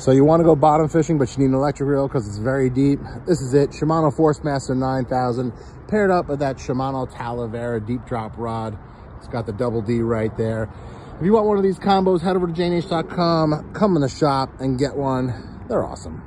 So you want to go bottom fishing, but you need an electric reel because it's very deep. This is it, Shimano ForceMaster 9000, paired up with that Shimano Talavera deep drop rod. It's got the double D right there. If you want one of these combos, head over to jandh.com, come in the shop and get one. They're awesome.